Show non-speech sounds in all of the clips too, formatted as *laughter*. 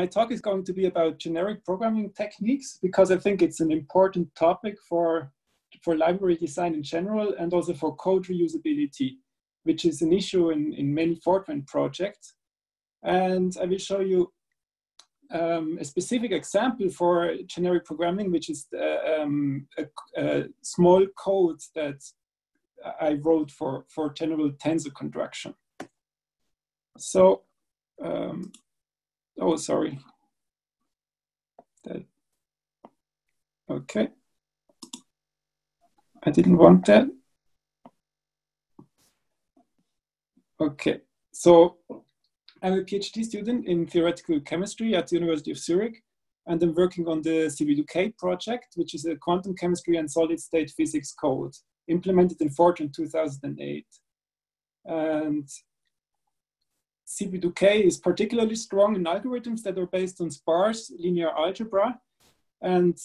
my talk is going to be about generic programming techniques because I think it's an important topic for, for library design in general and also for code reusability, which is an issue in, in many Fortran projects. And I will show you um, a specific example for generic programming, which is uh, um, a, a, small code that I wrote for, for general tensor contraction. So, um, oh, sorry. That, okay. I didn't want that. Okay, so I'm a PhD student in theoretical chemistry at the University of Zurich, and I'm working on the CP2K project, which is a quantum chemistry and solid state physics code implemented in Fortran 2008. And CP2K is particularly strong in algorithms that are based on sparse linear algebra. And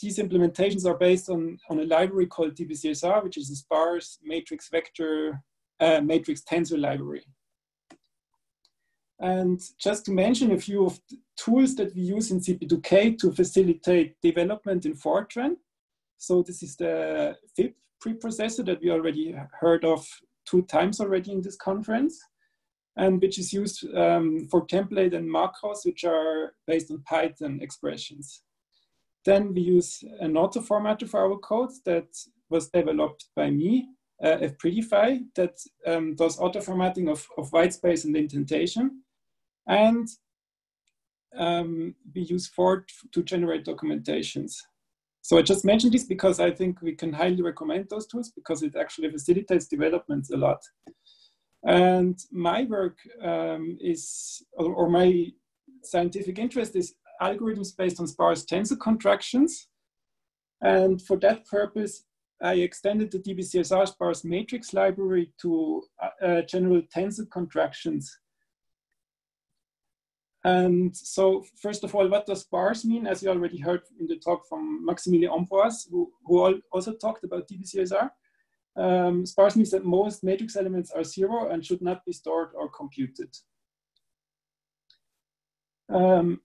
these implementations are based on, on a library called DBCSR, which is a sparse matrix vector, uh, matrix tensor library. And just to mention a few of the tools that we use in CP2K to facilitate development in Fortran. So this is the Fypp preprocessor that we already heard of two times already in this conference, and which is used um, for template and macros, which are based on Python expressions. Then we use an auto formatter for our code that was developed by me, uh, fprettify, that um, does auto formatting of, of white space and indentation. And um, we use FORD to generate documentations. So I just mentioned this because I think we can highly recommend those tools because it actually facilitates development a lot. And my work um, is, or, my scientific interest is algorithms based on sparse tensor contractions. And for that purpose, I extended the DBCSR sparse matrix library to uh, uh, general tensor contractions and so, first of all, what does sparse mean? As you already heard in the talk from Maximilian Ambroise, who, who also talked about DBCSR. Um, sparse means that most matrix elements are zero and should not be stored or computed. Um,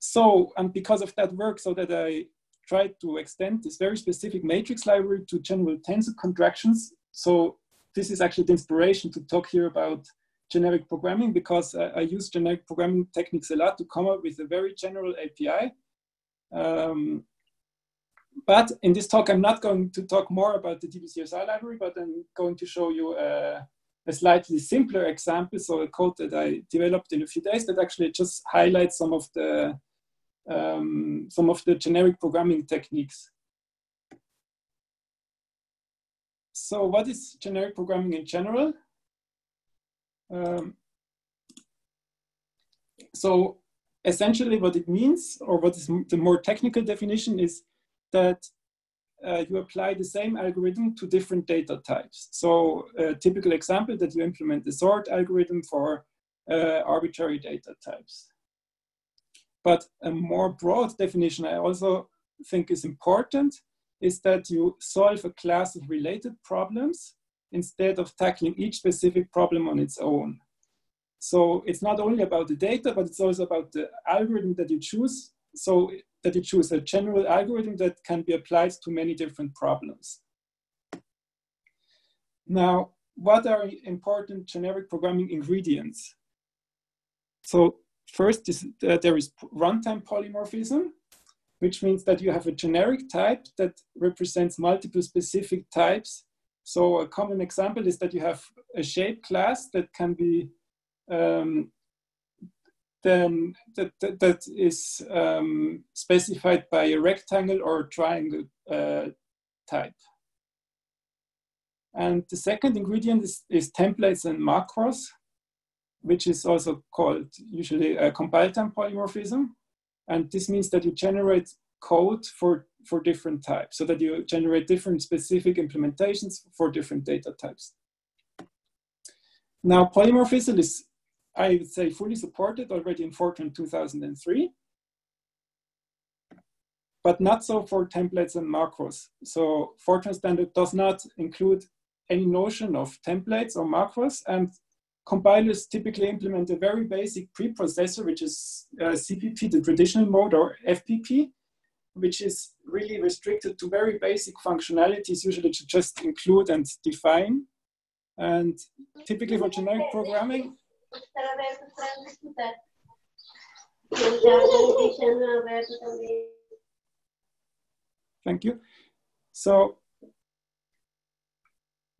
so, and because of that work, so that I tried to extend this very specific matrix library to general tensor contractions. So this is actually the inspiration to talk here about generic programming because I, I, use generic programming techniques a lot to come up with a very general API. Um, but in this talk, I'm not going to talk more about the DBCSR library, but I'm going to show you a, a slightly simpler example. So a code that I developed in a few days that actually just highlights some of the um, some of the generic programming techniques. So what is generic programming in general? Um, so essentially what it means, or what is the more technical definition is that uh, you apply the same algorithm to different data types. So a typical example that you implement the sort algorithm for uh, arbitrary data types. But a more broad definition I also think is important is that you solve a class of related problems instead of tackling each specific problem on its own. So it's not only about the data, but it's also about the algorithm that you choose. So that you choose a general algorithm that can be applied to many different problems. Now, what are important generic programming ingredients? So first, is, uh, there is runtime polymorphism, which means that you have a generic type that represents multiple specific types so a common example is that you have a shape class that can be um, then that, that, that is um, specified by a rectangle or triangle uh, type. And the second ingredient is, is templates and macros, which is also called usually a compile time polymorphism. And this means that you generate code for, for different types so that you generate different specific implementations for different data types. Now, polymorphism is, I would say, fully supported already in Fortran 2003, but not so for templates and macros. So Fortran standard does not include any notion of templates or macros, and compilers typically implement a very basic preprocessor, which is uh, CPP, the traditional mode, or FPP, which is really restricted to very basic functionalities, usually to just include and define. And typically for generic programming, Thank you. So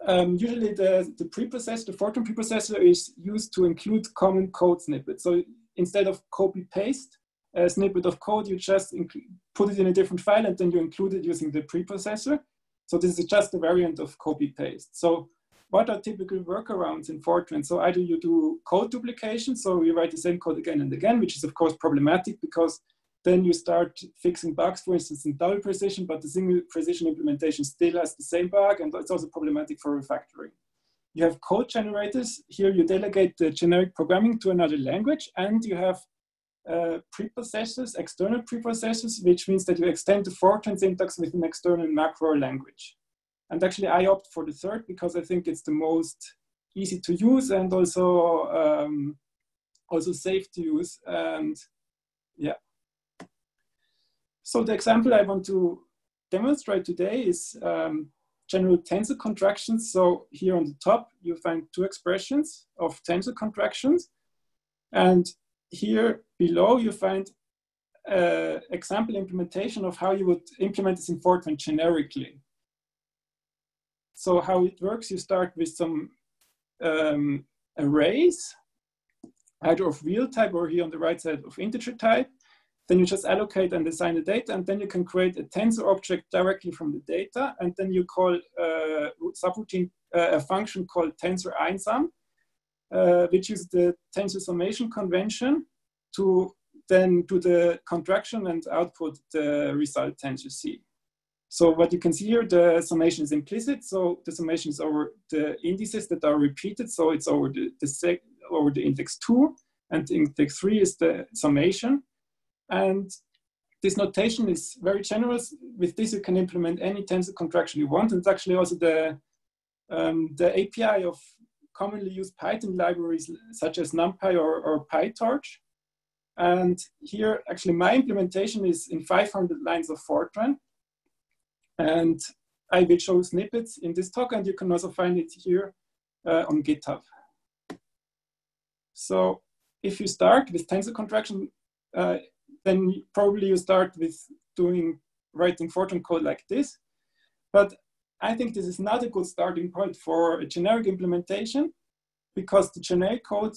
um, usually the, the preprocessor, the Fortran preprocessor is used to include common code snippets. So instead of copy paste a snippet of code, you just put it in a different file and then you include it using the preprocessor. So this is just a variant of copy paste. So what are typical workarounds in Fortran? So either you do code duplication, so you write the same code again and again, which is of course problematic because then you start fixing bugs, for instance, in double precision, but the single precision implementation still has the same bug, and it's also problematic for refactoring. You have code generators. Here you delegate the generic programming to another language, and you have uh, preprocessors, external preprocessors, which means that you extend the Fortran syntax with an external macro language. And actually, I opt for the third because I think it's the most easy to use and also um, also safe to use. And yeah. So the example I want to demonstrate today is um, general tensor contractions. So here on the top, you find two expressions of tensor contractions. And here below, you find uh, example implementation of how you would implement this in Fortran generically. So how it works, you start with some um, arrays, either of real type or here on the right side of integer type. Then you just allocate and assign the data, and then you can create a tensor object directly from the data, and then you call uh, subroutine uh, a function called tensor einsum, uh, which is the tensor summation convention to then do the contraction and output the result tensor C. So what you can see here, the summation is implicit. So the summation is over the indices that are repeated. So it's over the, the sec, over the index two, and index three is the summation. And this notation is very generous. With this, you can implement any tensor contraction you want. And it's actually also the, um, the API of commonly used Python libraries such as NumPy or, or PyTorch. And here, actually, my implementation is in 500 lines of Fortran. And I will show snippets in this talk, and you can also find it here uh, on GitHub. So if you start with tensor contraction, uh, then probably you start with doing writing Fortran code like this. But I think this is not a good starting point for a generic implementation because the generic code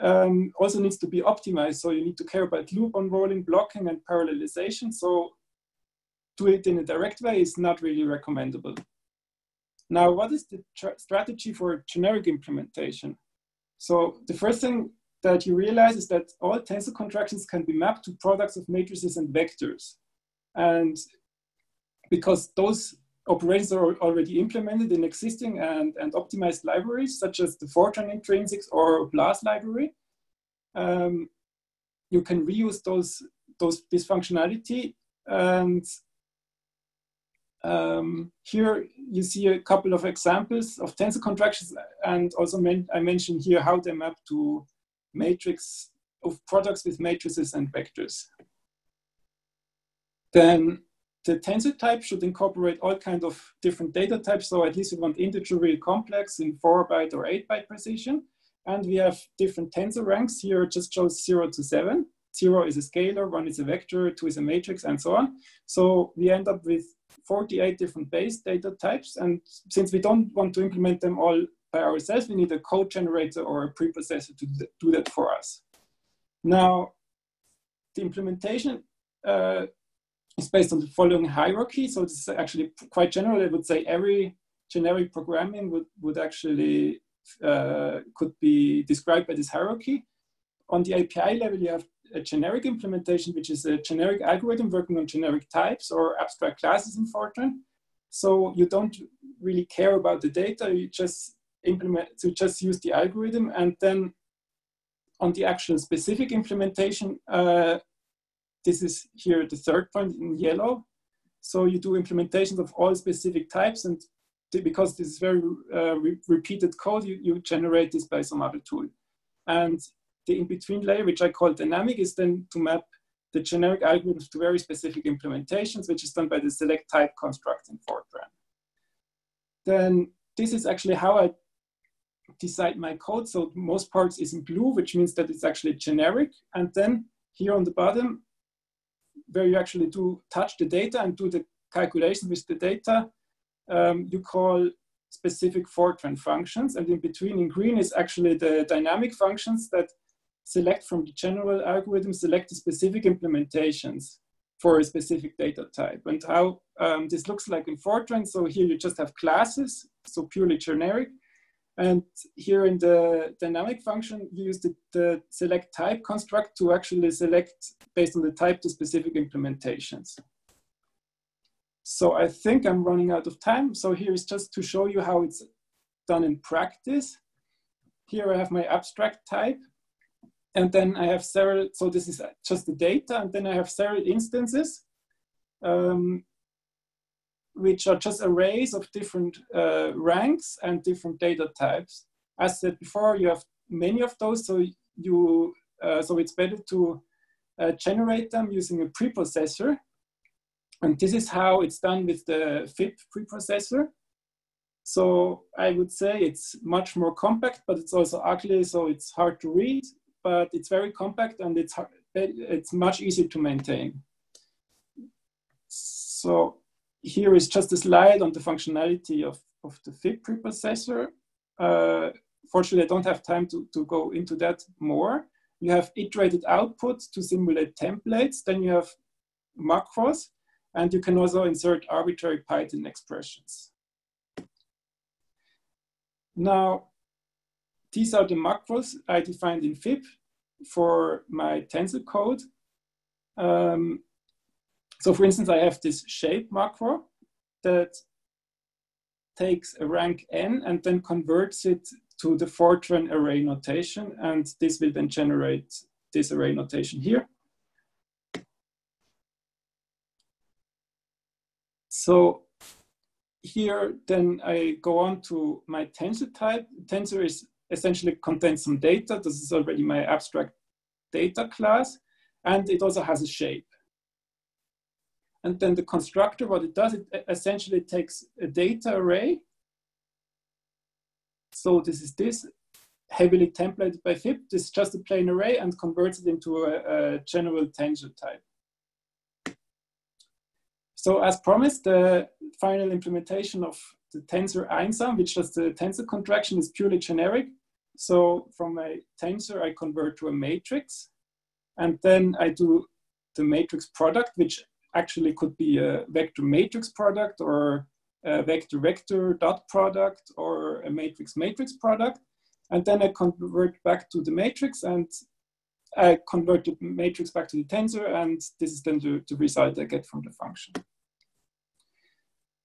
um, also needs to be optimized. So you need to care about loop unrolling, blocking, and parallelization. So do it in a direct way is not really recommendable. Now, what is the strategy for generic implementation? So the first thing that you realize is that all tensor contractions can be mapped to products of matrices and vectors. And because those operations are already implemented in existing and, and optimized libraries, such as the Fortran intrinsics or BLAS library, um, you can reuse those, those, this functionality. And um, here you see a couple of examples of tensor contractions, and also I mentioned here how they map to matrix of products with matrices and vectors. Then the tensor type should incorporate all kinds of different data types. So at least we want integer real complex in four byte or eight byte precision. And we have different tensor ranks here, just shows zero to seven. Zero is a scalar, one is a vector, two is a matrix, and so on. So we end up with 48 different base data types. And since we don't want to implement them all by ourselves, we need a code generator or a preprocessor to do that for us. Now, the implementation uh, is based on the following hierarchy. So this is actually quite general. I would say every generic programming would, would actually uh, could be described by this hierarchy. On the API level, you have a generic implementation, which is a generic algorithm working on generic types or abstract classes in Fortran. So you don't really care about the data. You just implement, you just use the algorithm and then on the actual specific implementation, uh, this is here the third point in yellow. So you do implementations of all specific types and because this is very uh, re repeated code, you, you generate this by some other tool. And the in-between layer, which I call dynamic, is then to map the generic algorithms to very specific implementations, which is done by the select type construct in Fortran. Then this is actually how I decide my code. So most parts is in blue, which means that it's actually generic. And then here on the bottom, where you actually do touch the data and do the calculation with the data, um, you call specific Fortran functions. And in between in green is actually the dynamic functions that select from the general algorithm, select the specific implementations for a specific data type. And how um, this looks like in Fortran. So here you just have classes, so purely generic. And here in the dynamic function, you use the, the select type construct to actually select based on the type the specific implementations. So I think I'm running out of time. So here is just to show you how it's done in practice. Here I have my abstract type. And then I have several, so this is just the data. And then I have several instances, um, which are just arrays of different uh, ranks and different data types. As said before, you have many of those. So you, uh, so it's better to uh, generate them using a preprocessor and this is how it's done with the Fypp preprocessor. So I would say it's much more compact, but it's also ugly, so it's hard to read, but it's very compact and it's, it's much easier to maintain. So here is just a slide on the functionality of, of the Fypp preprocessor. Uh, fortunately, I don't have time to, to go into that more. You have iterated output to simulate templates. Then you have macros. And you can also insert arbitrary Python expressions. Now, these are the macros I defined in Fypp for my tensor code. Um, so for instance, I have this shape macro that takes a rank n and then converts it to the Fortran array notation. And this will then generate this array notation here. So here, then I go on to my tensor type. Tensor is essentially contains some data. This is already my abstract data class. And it also has a shape. And then the constructor, what it does, it essentially takes a data array. So this is this, heavily templated by Fypp. This is just a plain array and converts it into a, a general tensor type. So as promised, the final implementation of the tensor einsum, which is the tensor contraction, is purely generic. So from a tensor, I convert to a matrix. And then I do the matrix product, which actually could be a vector matrix product or a vector vector dot product or a matrix matrix product. And then I convert back to the matrix and I convert the matrix back to the tensor. And this is then the, the result I get from the function.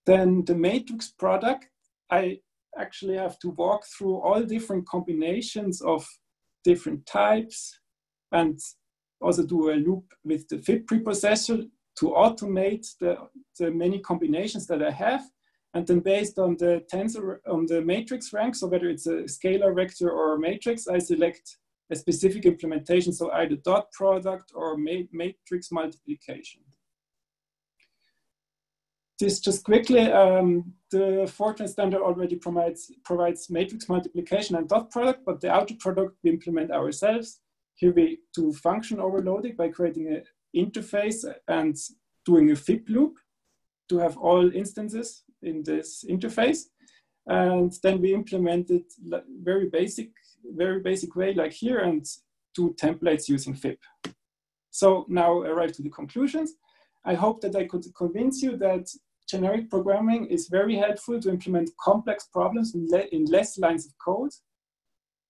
Then the matrix product, I actually have to walk through all different combinations of different types and also do a loop with the Fypp preprocessor to automate the, the many combinations that I have. And then based on the tensor, on the matrix rank, so whether it's a scalar vector or a matrix, I select a specific implementation, so either dot product or ma matrix multiplication this just quickly, um, the Fortran standard already provides, provides matrix multiplication and dot product, but the outer product we implement ourselves. Here we do function overloading by creating an interface and doing a Fypp loop to have all instances in this interface. And then we implement it very basic, very basic way like here and do templates using Fypp. So now arrive to the conclusions. I hope that I could convince you that generic programming is very helpful to implement complex problems in, le in less lines of code.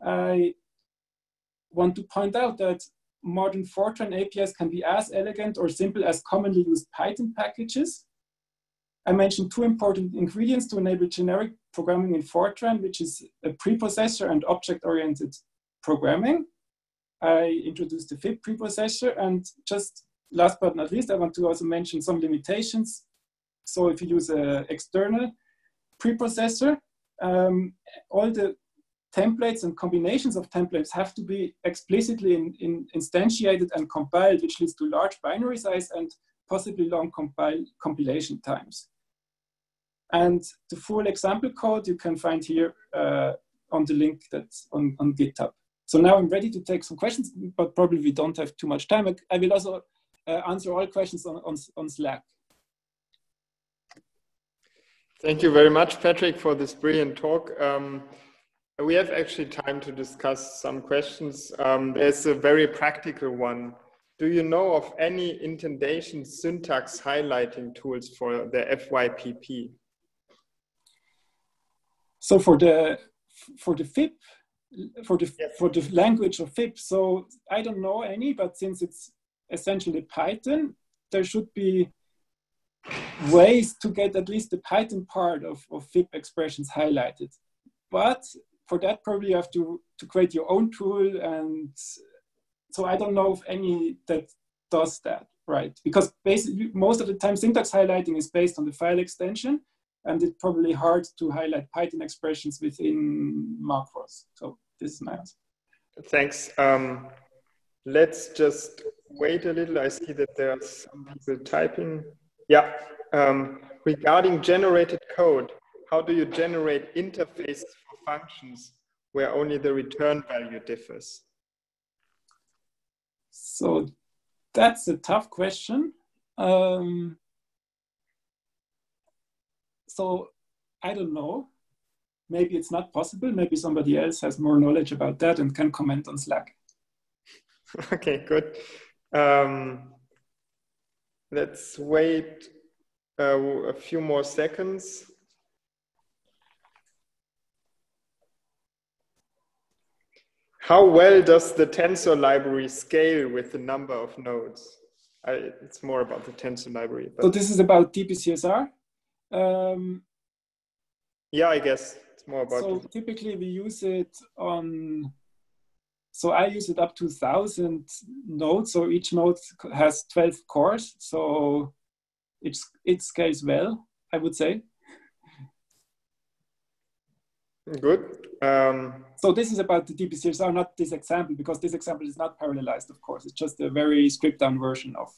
I want to point out that modern Fortran APIs can be as elegant or simple as commonly used Python packages. I mentioned two important ingredients to enable generic programming in Fortran, which is a preprocessor and object-oriented programming. I introduced the Fypp preprocessor and just last but not least, I want to also mention some limitations so if you use an external preprocessor, um, all the templates and combinations of templates have to be explicitly in, in instantiated and compiled, which leads to large binary size and possibly long compile, compilation times. And the full example code you can find here uh, on the link that's on, on GitHub. So now I'm ready to take some questions, but probably we don't have too much time. I will also uh, answer all questions on, on, on Slack. Thank you very much, Patrick, for this brilliant talk. Um, we have actually time to discuss some questions. Um, there's a very practical one. Do you know of any indentation syntax highlighting tools for the FYPP? So for the for the Fypp, for the yes. for the language of Fypp, so I don't know any, but since it's essentially Python, there should be ways to get at least the Python part of, of Fypp expressions highlighted. But for that, probably you have to, to create your own tool. And so I don't know of any that does that, right? Because basically, most of the time, syntax highlighting is based on the file extension. And it's probably hard to highlight Python expressions within macros. So this is my answer. Thanks. Um, let's just wait a little. I see that there are some people typing. Yeah. Um, regarding generated code, how do you generate interfaces for functions where only the return value differs? So that's a tough question. Um, so I don't know. Maybe it's not possible. Maybe somebody else has more knowledge about that and can comment on Slack. *laughs* okay, good. Um, let's wait uh, a few more seconds. How well does the tensor library scale with the number of nodes? I, it's more about the tensor library. But... So this is about DBCSR? Um, yeah, I guess it's more about. So typically we use it on so I use it up to 1,000 nodes. So each node has 12 cores. So it's, it scales well, I would say. Good. Um, so this is about the DBCSR, not this example, because this example is not parallelized, of course. It's just a very stripped down version of,